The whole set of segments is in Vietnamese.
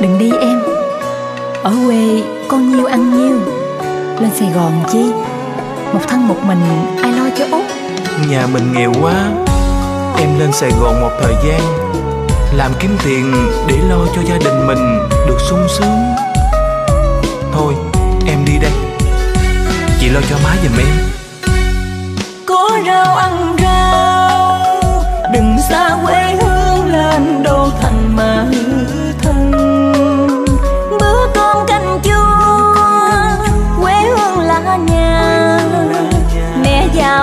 Đừng đi em. Ở quê con nhiêu ăn nhiêu. Lên Sài Gòn chi? Một thân một mình ai lo cho Út? Nhà mình nghèo quá. Em lên Sài Gòn một thời gian. Làm kiếm tiền để lo cho gia đình mình được sung sướng. Thôi em đi đây. Chị lo cho má giùm em. Có rau ăn rau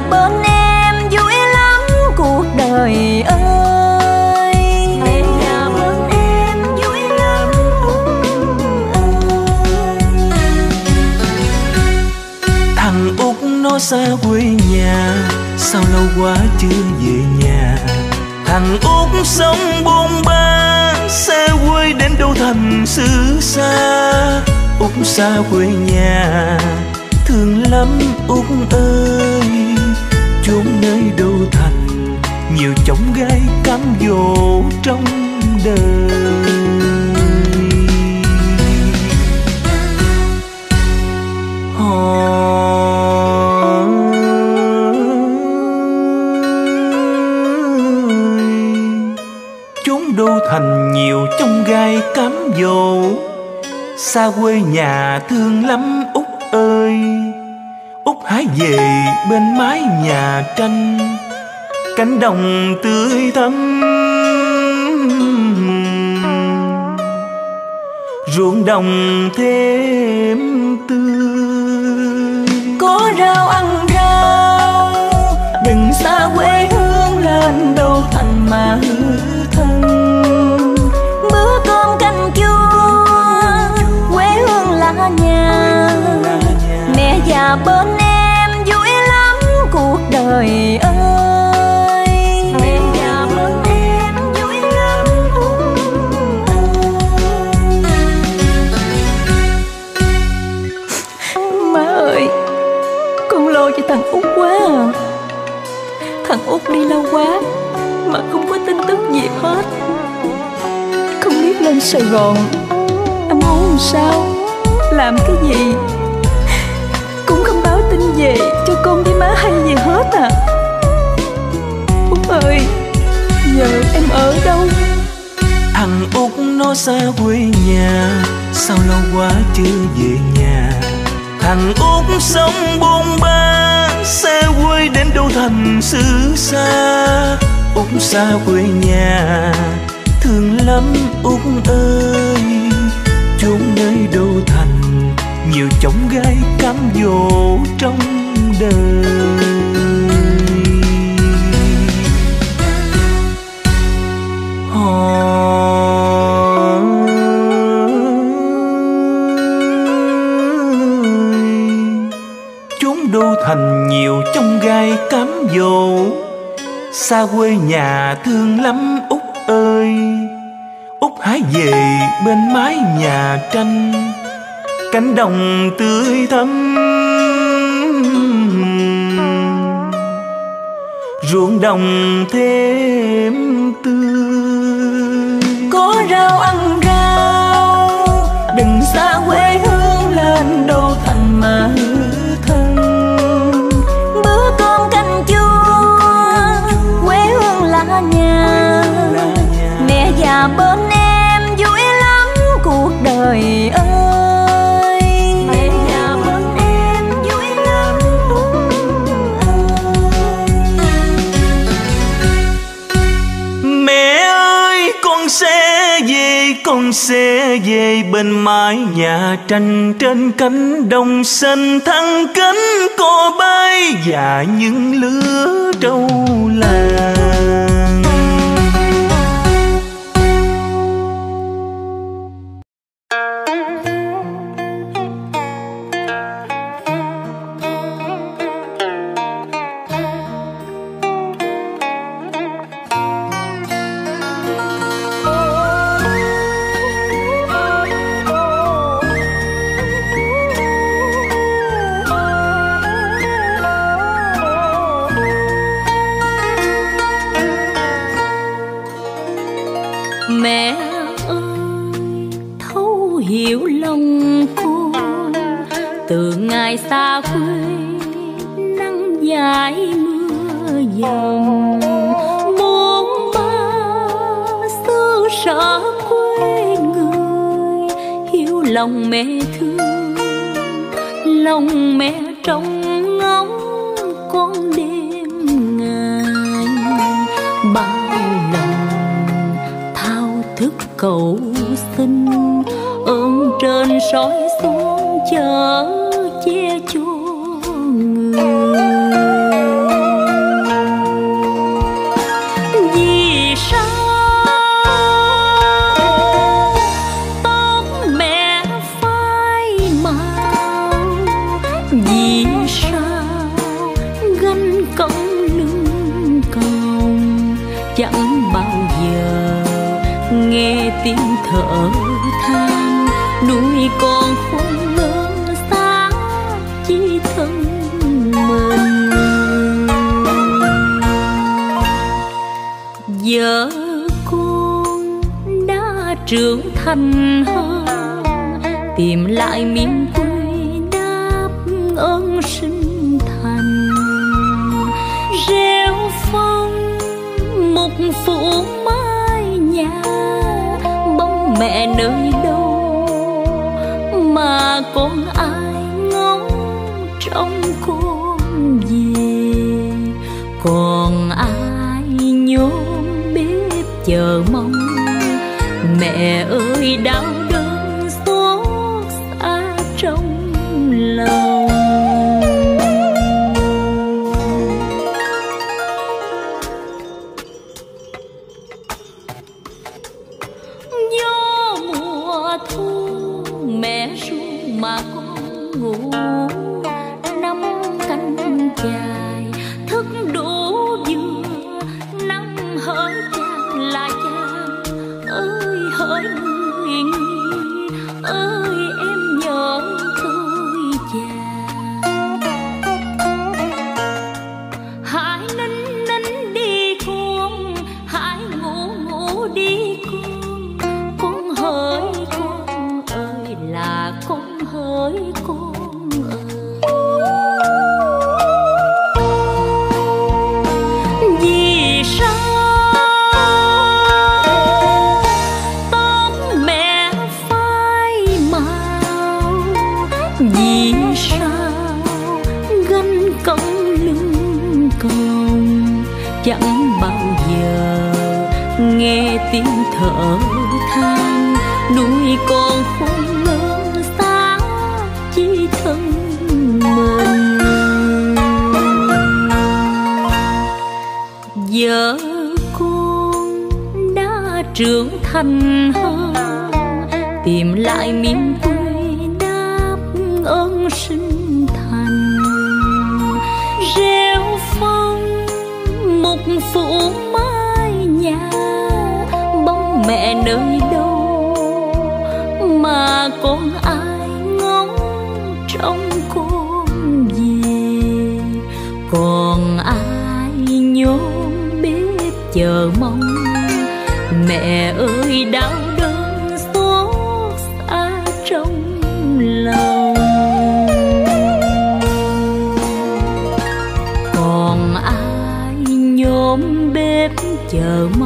Bên em vui lắm cuộc đời ơi. Mẹ bên em vui lắm Thằng út nó xa quê nhà, Sao lâu quá chưa về nhà? Thằng út sống bôn ba Xa quê đến đâu thành xứ xa? Út xa quê nhà, Thương lắm út ơi chốn nơi đâu thành, Nhiều chóng gai cám dỗ trong đời. Chốn đô thành nhiều trong gai cám dỗ, xa quê nhà thương lắm út ơi hái về bên mái nhà tranh, cánh đồng tươi thắm. Ruộng đồng thêm tươi. Có rau ăn rau, đừng xa quê hương lên đâu thành mà hư thân. Bữa cơm canh chua, quê hương là nhà. Mẹ già bên em lo cho thằng Út quá à. Thằng Út đi lâu quá Mà không có tin tức gì hết. Không biết lên Sài Gòn anh muốn làm sao, Làm cái gì. Cũng không báo tin về Cho con với má hay gì hết à. Út ơi, Giờ em ở đâu? Thằng út nó xa quê nhà, Sao lâu quá chưa về nhà? Thằng út sống bôn ba Xa đến đâu thành xứ xa úc xa quê nhà, Thương lắm úc ơi. Chốn nơi đâu thành Nhiều chóng gai cám dỗ trong đời. Xa quê nhà thương lắm út ơi. Út hái về bên mái nhà tranh, cánh đồng tươi thắm. Ruộng đồng thêm tươi. Có rau ăn rau, đừng xa quê hương lên đâu thành mà sẽ về bên mái nhà tranh trên cánh đồng xanh thăng cánh cò bay và những lứa trâu làng hiểu lòng cô từ ngày xa quê, nắng dài mưa dầm muốn ba xứ sở quê người hiểu lòng mẹ thương. Lòng mẹ trong ngóng con đêm ngày. Bao lần thao thức cầu xin ơn trên soi xuống chờ che chúa người. Vì sao tóc mẹ phai màu? Vì sao gánh cống lưng còng? Chẳng bao giờ nghe tiếng thở than nuôi con không ngỡ xa chỉ thân mình. Giờ con đã trưởng thành hơn, tìm lại miền quê đáp ơn sinh thành. Rêu phong một phủ mái nhà, bóng mẹ nơi đâu mà con ai ngóng trong con về còn ai nhôm bếp chờ mong? Mẹ ơi, đau con nghe tiếng thở than. Nuôi con khôn lớn xa chỉ thân mình. Giờ con đã trưởng thành hơn. Tìm lại miền vui đáp ơn sinh thành. Rêu phong một phủ mái nhà mẹ nơi đâu mà con ai ngóng trong con về. Còn ai nhôm bếp chờ mong mẹ ơi đau đớn xót xa trong lòng. Còn ai nhôm bếp chờ mong